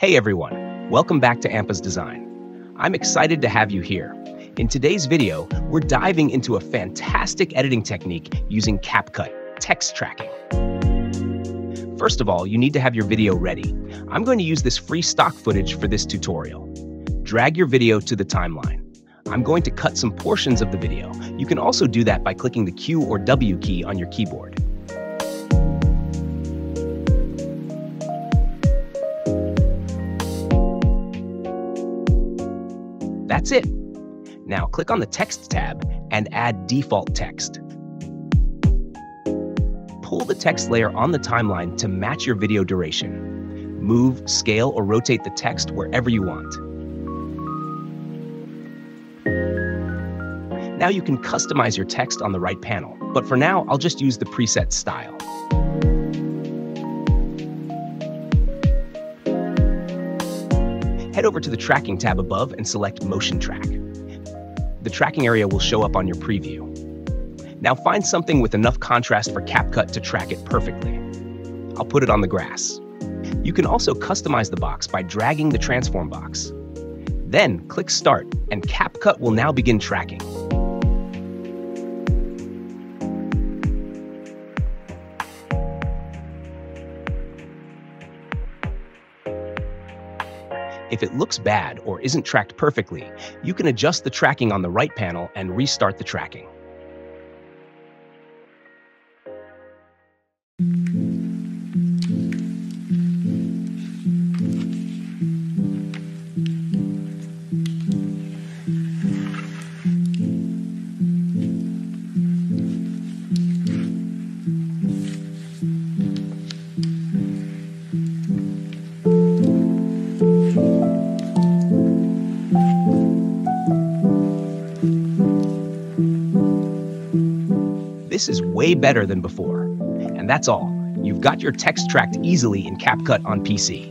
Hey everyone, welcome back to Ampas Design. I'm excited to have you here. In today's video, we're diving into a fantastic editing technique using CapCut, text tracking. First of all, you need to have your video ready. I'm going to use this free stock footage for this tutorial. Drag your video to the timeline. I'm going to cut some portions of the video. You can also do that by clicking the Q or W key on your keyboard. That's it. Now click on the Text tab and add default text. Pull the text layer on the timeline to match your video duration. Move, scale, or rotate the text wherever you want. Now you can customize your text on the right panel, but for now, I'll just use the preset style. Head over to the Tracking tab above and select Motion Track. The tracking area will show up on your preview. Now find something with enough contrast for CapCut to track it perfectly. I'll put it on the grass. You can also customize the box by dragging the transform box. Then click Start, and CapCut will now begin tracking. If it looks bad or isn't tracked perfectly, you can adjust the tracking on the right panel and restart the tracking. This is way better than before. And that's all. You've got your text tracked easily in CapCut on PC.